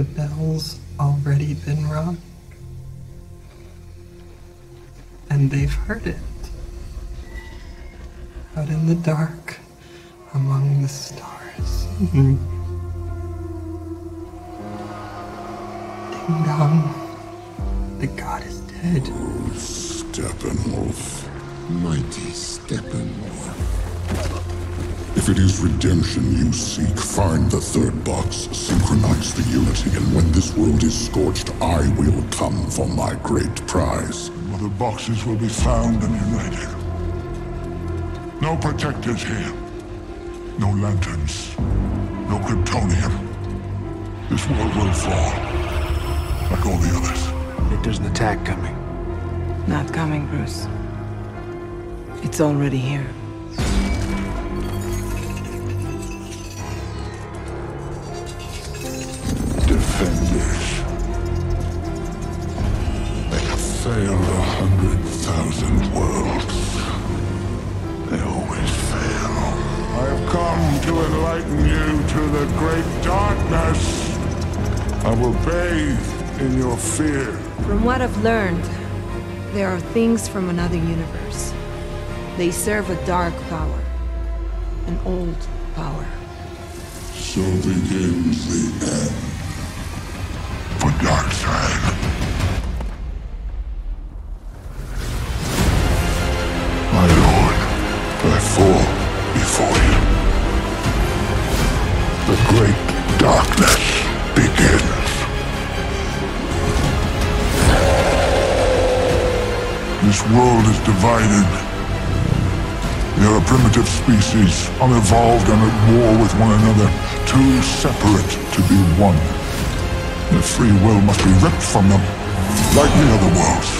the bell's already been rung. And they've heard it. Out in the dark, among the stars. Ding dong. The god is dead. Steppenwolf. Mighty Steppenwolf. If it is redemption you seek, find the third box, synchronize the unity, and when this world is scorched, I will come for my great prize. The boxes will be found and united. No protectors here. No lanterns. No Kryptonians. This world will fall. Like all the others. think there's an attack coming. Not coming, Bruce. It's already here. Have a hundred thousand worlds. They always fail. I have come to enlighten you to the great darkness. I will bathe in your fear. From what I've learned, there are things from another universe. They serve a dark power. An old power. So begins the end. Great darkness begins. This world is divided. We are a primitive species, unevolved and at war with one another, too separate to be one. Their free will must be ripped from them, like the other worlds,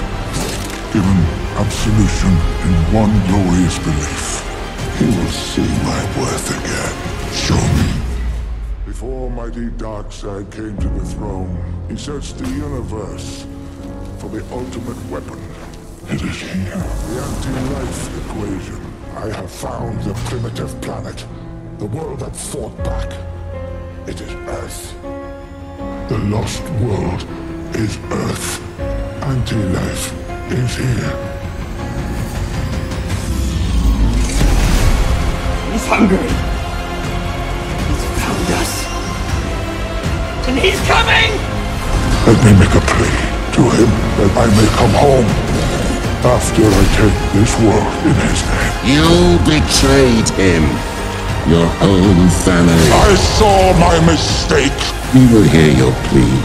given absolution in one glorious belief. He will see my worth again. Show me. Before mighty Darkseid came to the throne, he searched the universe for the ultimate weapon. It is here. The anti-life equation. I have found the primitive planet. The world that fought back. It is Earth. The lost world is Earth. Anti-life is here. He's hungry. Let me make a plea to him that I may come home after I take this world in his name. You betrayed him. Your own family. I saw my mistake. We will hear your plea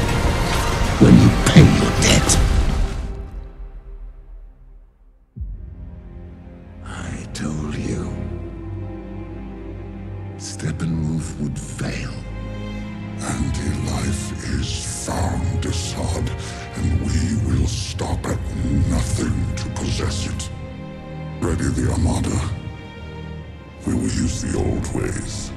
when you pay your debt. I told you. Steppenwolf would fail. Anti-life is Ready the Armada. We will use the old ways.